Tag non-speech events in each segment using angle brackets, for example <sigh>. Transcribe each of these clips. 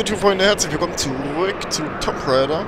YouTube-Freunde, herzlich willkommen zurück zu Tomb Raider.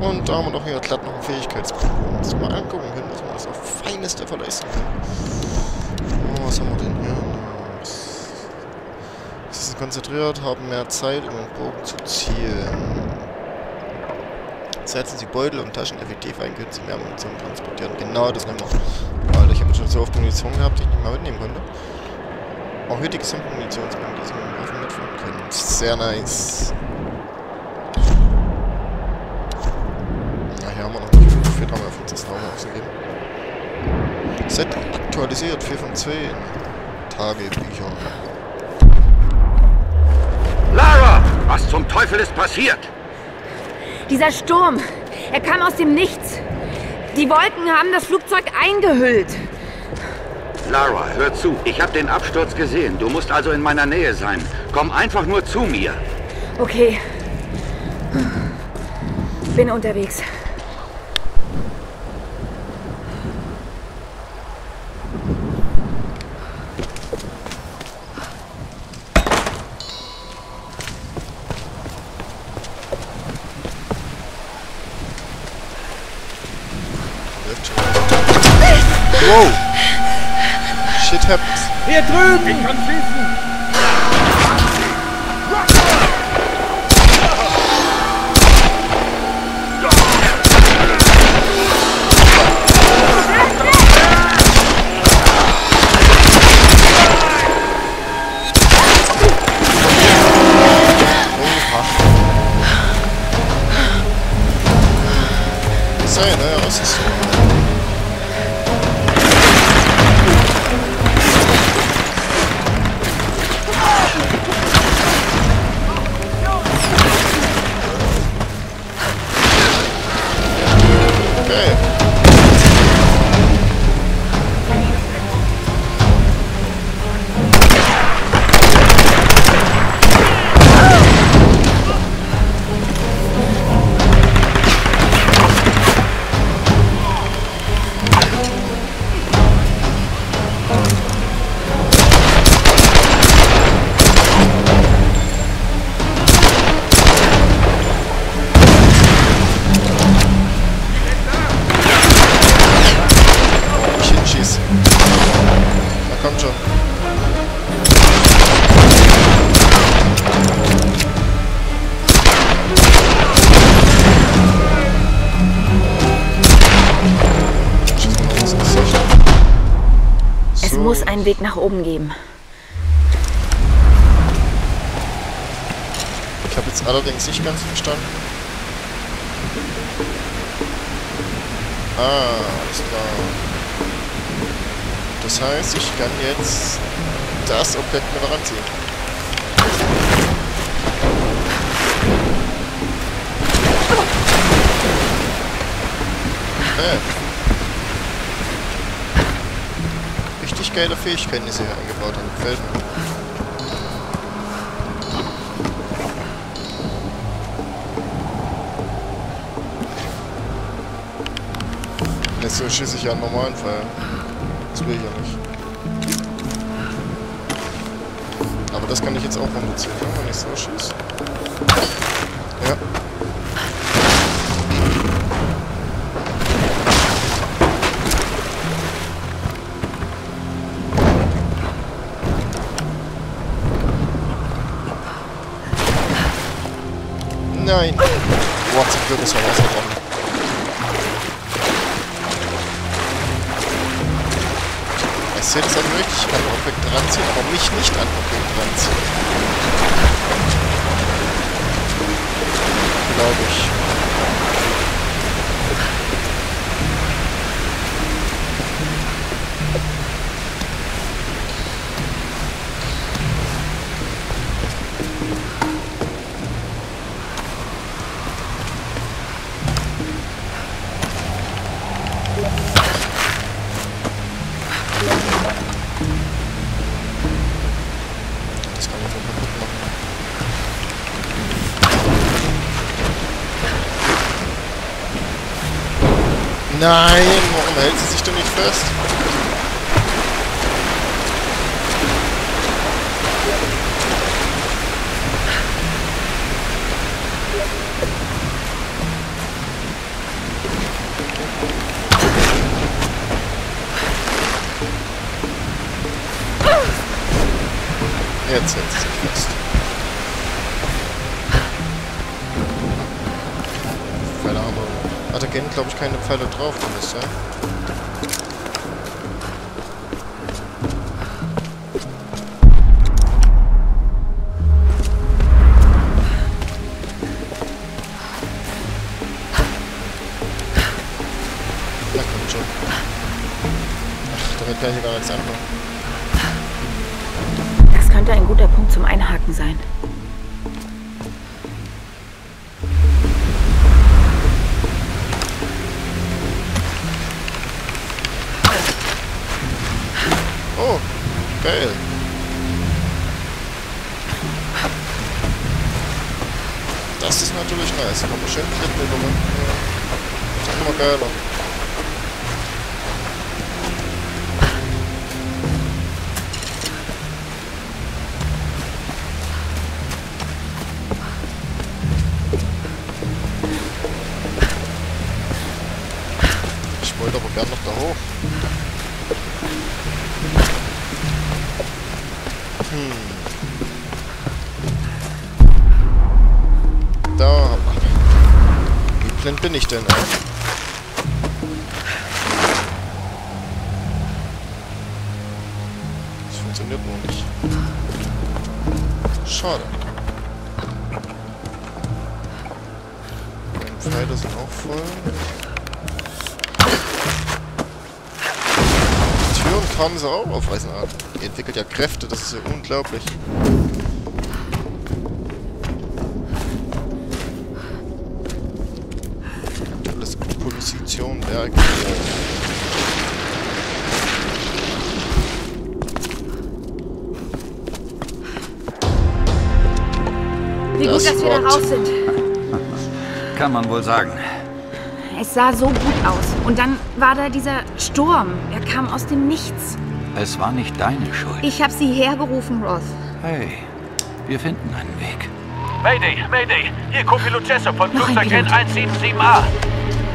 Und da haben wir doch hier glatt noch ein Fähigkeitsbuch, wo wir uns mal angucken können, was wir das auf Feines der verleisten können. Oh, was haben wir denn hier? Sie sind konzentriert, haben mehr Zeit, um den Bogen zu zielen. Setzen Sie Beutel und Taschen effektiv ein, können Sie mehr Munition transportieren. Genau, das nehmen wir. Weil ich habe schon so oft Munition gehabt, die ich nicht mal mitnehmen konnte. Auch hier die gesamten Munitionsmengen, die Sie mit dem Waffen mitführen können. Sehr nice. Ja, hier haben wir noch nicht. Viel haben wir auf das Raum ausgegeben? Set aktualisiert, 4 von 10. Tagebücher. Lara! Was zum Teufel ist passiert? Dieser Sturm, er kam aus dem Nichts. Die Wolken haben das Flugzeug eingehüllt. Lara, hör zu. Ich habe den Absturz gesehen. Du musst also in meiner Nähe sein. Komm einfach nur zu mir. Okay. Bin unterwegs. Läuft happens. Hier drüben! Einen Weg nach oben geben. Ich habe jetzt allerdings nicht ganz verstanden. Ah, alles klar. Das heißt, ich kann jetzt das Objekt mit ranziehen. Okay. Geile Fähigkeiten, die sie hier eingebaut haben. Gefällt mir. Jetzt so schieße ich ja einen normalen Pfeil. Das will ich ja nicht. Aber das kann ich jetzt auch reduzieren, ne? wenn ich so schieße. Nein! Boah, zum Glück ist er rausgebrochen. Ich sehe das also wirklich, ich kann ein Objekt ranziehen, aber mich nicht an Objekt ranziehen. Glaube ich. Nein, warum hält sie sich Pfeile drauf, gemisst, ja? Na kommt schon. Ach, damit kann ich gar nichts anfangen. Das könnte ein guter Punkt zum Einhaken sein. Geil. Das ist natürlich nice. Kann man schön klippen, Junge. Ja. Das ist immer geiler. Bin ich denn, ey? Das funktioniert nur nicht. Schade. Die Pfeile sind auch voll. Türen kann sie auch aufreißen. Ah, Die entwickelt ja Kräfte, das ist ja unglaublich. Position, Werk. Wie gut, Das dass wir da raus sind. <laughs> Kann man wohl sagen. Es sah so gut aus. Und dann war da dieser Sturm. Er kam aus dem Nichts. Es war nicht deine Schuld. Ich habe sie hergerufen, Roth. Hey, wir finden einen Weg. Mayday, Mayday! Hier Co-Pilot Jessup von Flugzeug Pilot. N177A.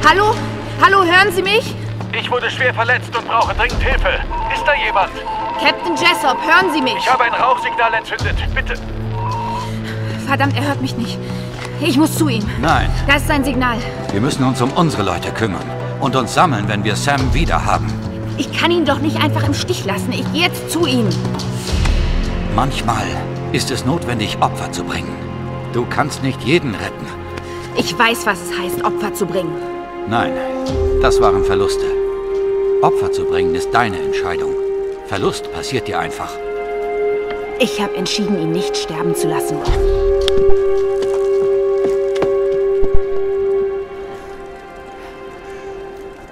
Hallo? Hallo, hören Sie mich? Ich wurde schwer verletzt und brauche dringend Hilfe. Ist da jemand? Captain Jessop, hören Sie mich? Ich habe ein Rauchsignal entzündet. Bitte. Verdammt, er hört mich nicht. Ich muss zu ihm. Nein, Da ist sein Signal. wir müssen uns um unsere Leute kümmern und uns sammeln, wenn wir Sam wieder haben. Ich kann ihn doch nicht einfach im Stich lassen. Ich gehe jetzt zu ihm. Manchmal ist es notwendig, Opfer zu bringen. Du kannst nicht jeden retten. Ich weiß, was es heißt, Opfer zu bringen. Nein, das waren Verluste. Opfer zu bringen ist deine Entscheidung. Verlust passiert dir einfach. Ich habe entschieden, ihn nicht sterben zu lassen.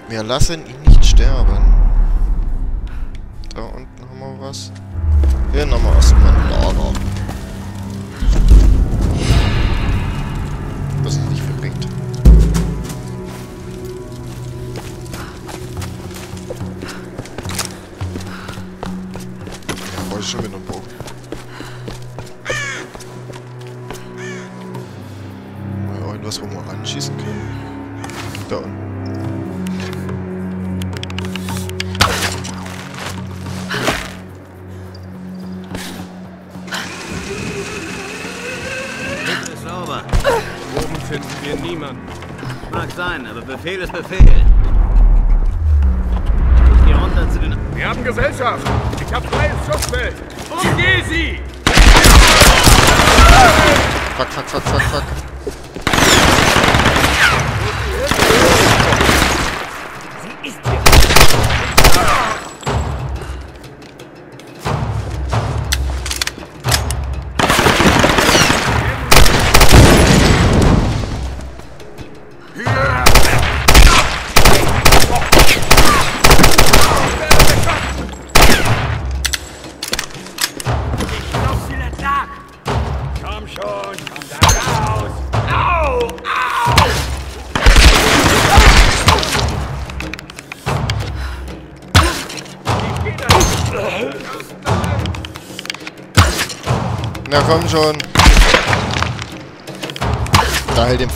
Wir lassen ihn nicht sterben. Da unten haben wir was. Hier nochmal erstmal Befehl ist Befehl.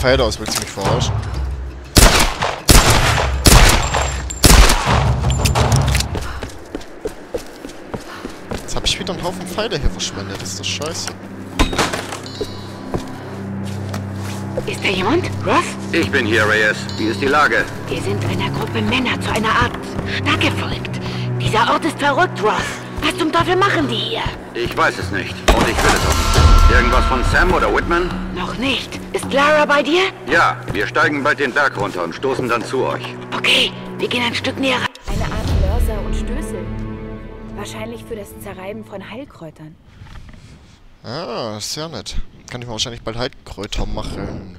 Da hält den Pfeil aus, willst du mich verarschen? Jetzt hab ich wieder einen Haufen Pfeile hier verschwendet. Das ist doch scheiße. Ist da jemand? Ross? Ich bin hier, Reyes. Wie ist die Lage? Wir sind einer Gruppe Männer zu einer Art Stadt gefolgt. Dieser Ort ist verrückt, Ross. Was zum Teufel machen die hier? Ich weiß es nicht. Und ich will es auch nicht. Irgendwas von Sam oder Whitman? Noch nicht. Ist Lara bei dir? Ja, wir steigen bald den Berg runter und stoßen dann zu euch. Okay, wir gehen ein Stück näher ran. Eine Art Mörser und Stößel. Wahrscheinlich für das Zerreiben von Heilkräutern. Ah, ist sehr nett. Kann ich mir wahrscheinlich bald Heilkräuter machen.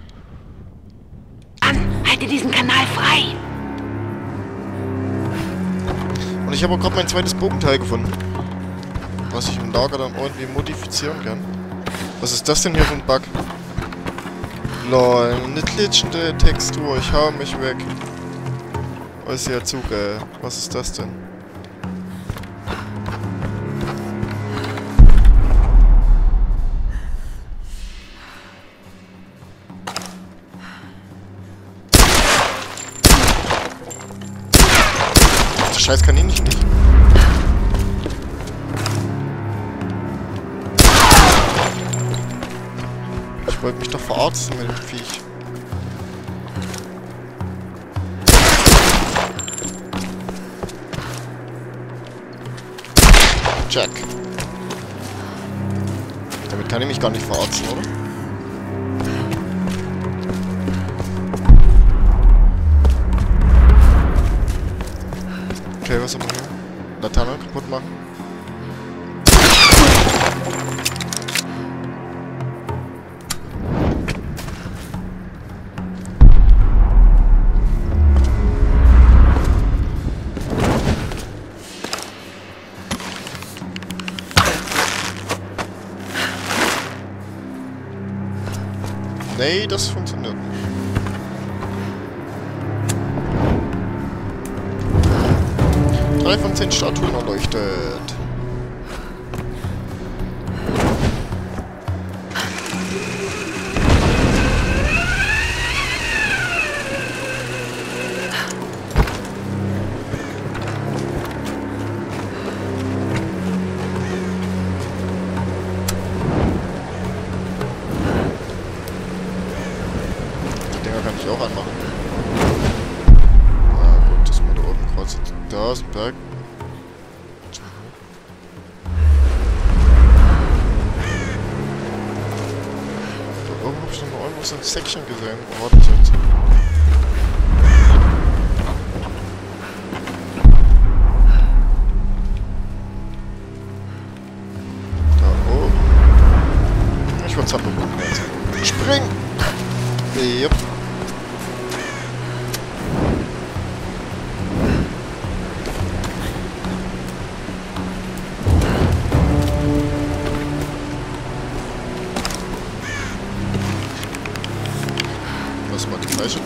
An, halte diesen Kanal frei. Und ich habe auch gerade mein zweites Bogenteil gefunden. Was ich im Lager dann irgendwie modifizieren kann. Was ist das denn hier für ein Bug? Lol, eine glitschende Textur. Ich hau mich weg. Was ist hier Zuge? Was ist das denn? Kann ich mich gar nicht verarzen, oder? Okay, was haben wir hier? Laterne kaputt machen. Nee, das funktioniert nicht. Drei von zehn Statuen erleuchtet. Section gesehen.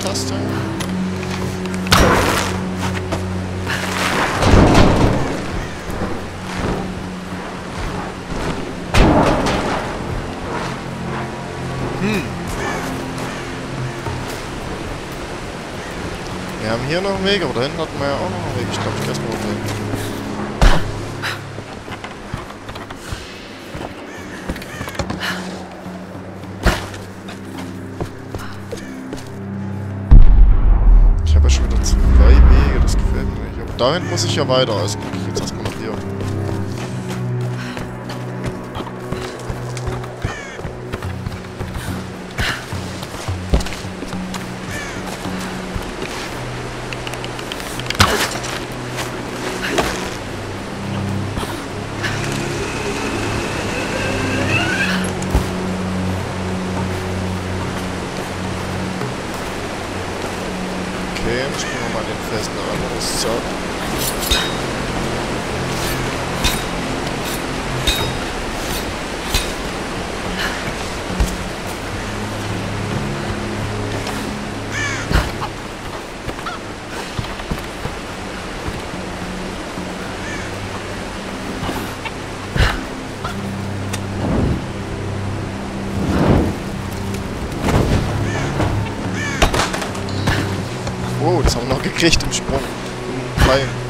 Taste? Wir haben hier noch einen Weg, aber da hinten hatten wir ja auch noch einen Weg. Ich glaube, ich lasse mal weg. Dahin muss ich ja weiter, also jetzt gekriegt im Sprung. Im Pfeil.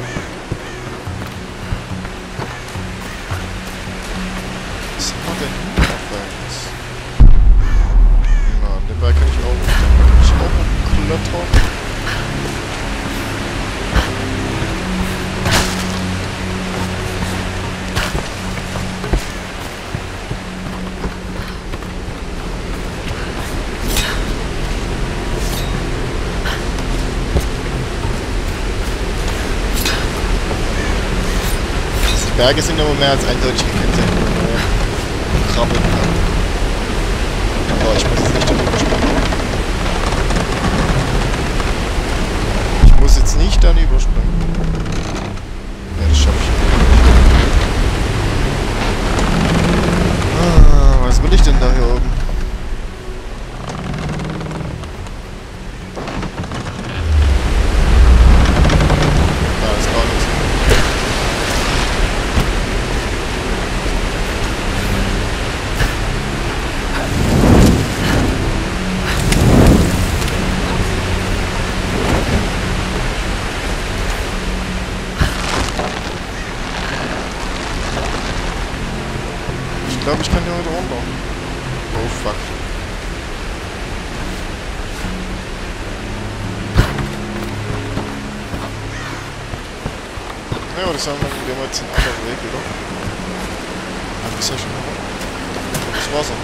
Berge sind aber mehr als eindeutig gekennzeichnet, wenn man krabbeln kann. Aber ich muss jetzt nicht darüber springen. Ich muss jetzt nicht dann überspringen. Ja, das sagen wir, wir haben jetzt einen anderen Weg? Ah, das ist ja schon mal. Das Wasser.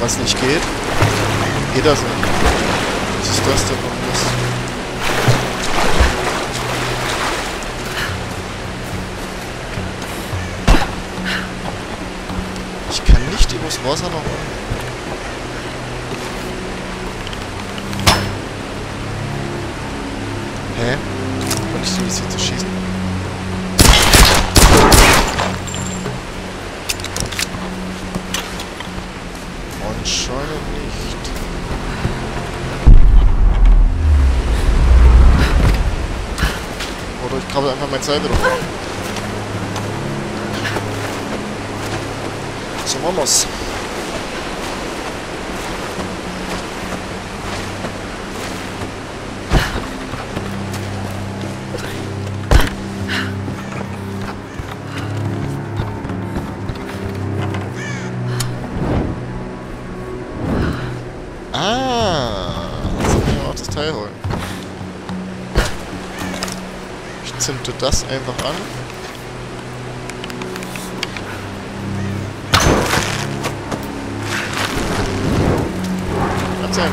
Was nicht geht, geht das nicht. Was ist das denn? Warum das? Ich kann nicht übers Wasser noch. Das jetzt so schießen? Anscheinend nicht. Oder ich krabbel einfach mein Seil wieder. So machen wir's. Zünde das einfach an. Ganz einfach.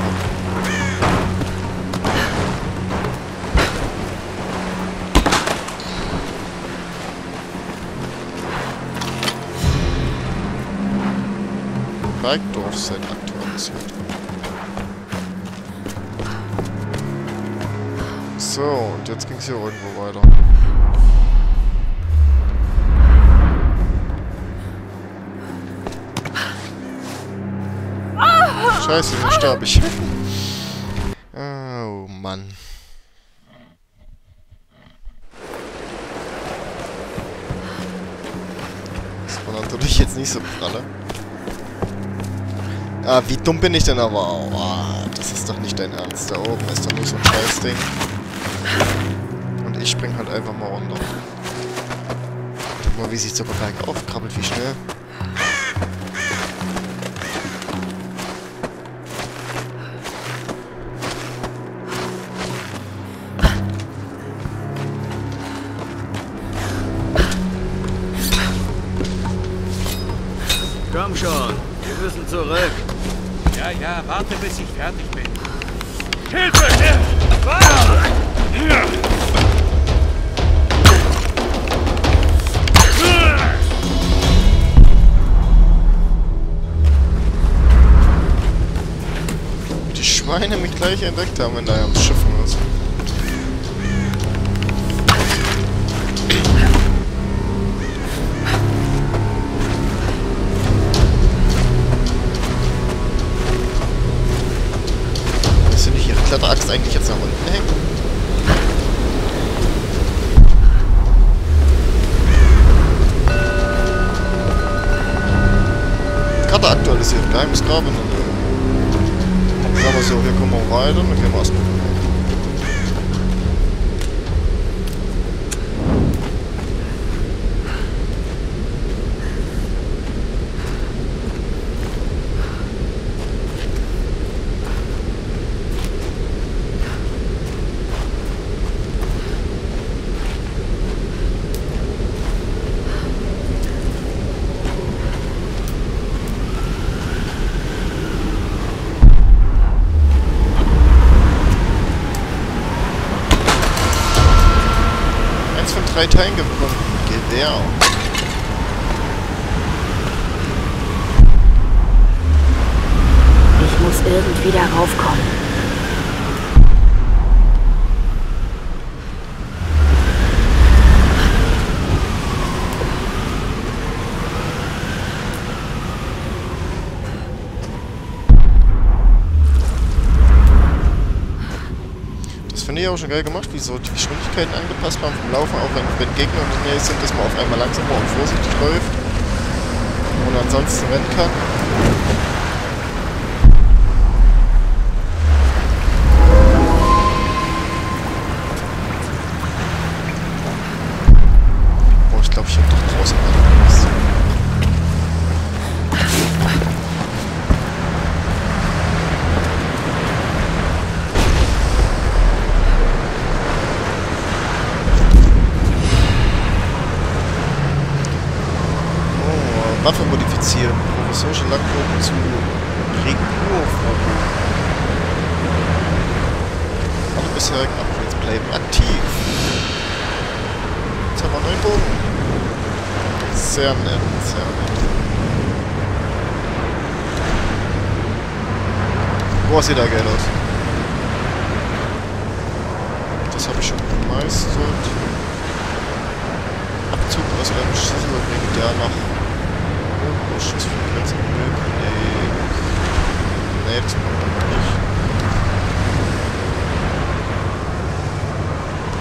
Bergdorf-Set aktualisiert. So, und jetzt ging es hier irgendwo weiter. Scheiße, dann sterbe ich. Oh Mann. Das war natürlich jetzt nicht so pralle. Ah, wie dumm bin ich denn aber? Oh, das ist doch nicht dein Ernst. Da oben ist doch nur so ein Scheißding. Spring halt einfach mal runter. Guck mal, wie sich sogar bergauf krabbelt, wie schnell. Komm schon, wir müssen zurück. Ja, ja, warte, bis ich fertig bin. Hilfe! Ah! Schweine mich gleich entdeckt haben, wenn da am Schiffen ist. Müsste nicht ihre Kletteraxt eigentlich jetzt nach unten hängen? Karte aktualisiert, geheimes Grab in der Nähe. Sagen wir so, hier kommen wir drei Teilen gefunden. Gewehr. Ich muss irgendwie da raufkommen. Ich auch schon geil gemacht, wie so die Geschwindigkeiten angepasst waren vom Laufen, auch wenn, wenn Gegner in der Nähe sind, dass man auf einmal langsamer und vorsichtig läuft und ansonsten rennen kann. Boah, sieht da geil aus. Das habe ich schon gemeistert. Abzug aus einem Schüssel bringt der nach oh, Schussfrequenz möglich. Nee, das kommt noch nicht.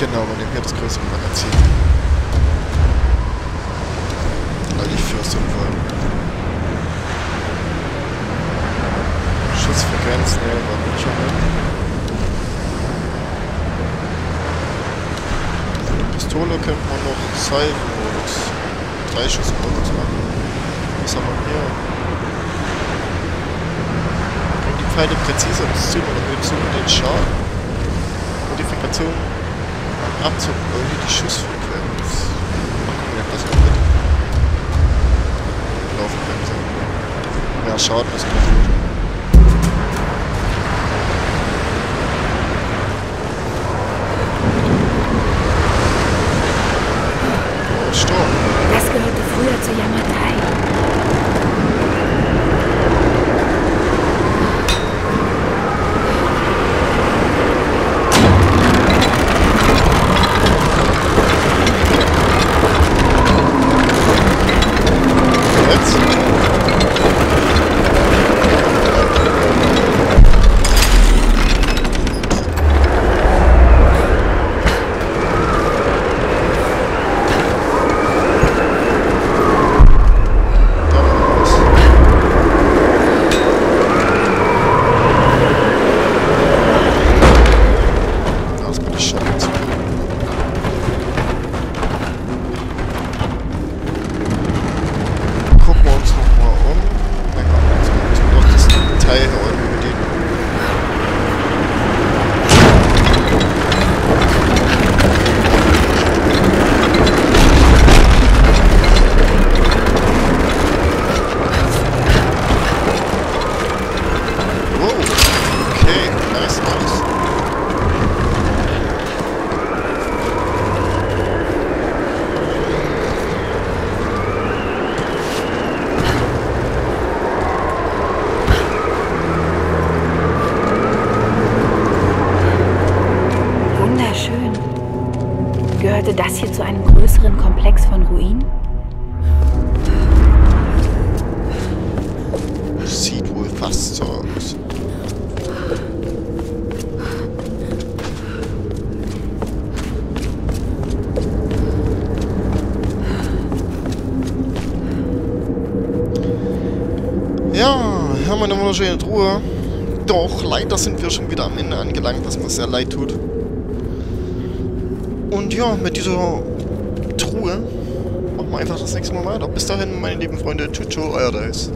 Genau, wir nehmen hier das größere Magazin. Weil ich für sinnvoll. Schussfrequenz, ne, war nicht schon mal. Pistole könnte man noch Salvenmodus. Dreischussmodus machen. Was haben wir hier? Bringt die Pfeile präziser ins Ziel und erhöht somit den Schaden. Modifikation am Abzug erhöht die Schussfrequenz. Gucken wir das mal mit. Laufbremse. Mehr Schaden ist gut. Sturm. Das gehörte früher zur Yamatei. Jetzt? Gehörte das hier zu einem größeren Komplex von Ruinen? Sieht wohl fast so aus. Ja, haben wir eine wunderschöne Truhe. Doch, leider sind wir schon wieder am Ende angelangt, was mir sehr leid tut. Ja, mit dieser Truhe machen wir einfach das nächste Mal weiter. Bis dahin, meine lieben Freunde. Tschüss, euer Dice.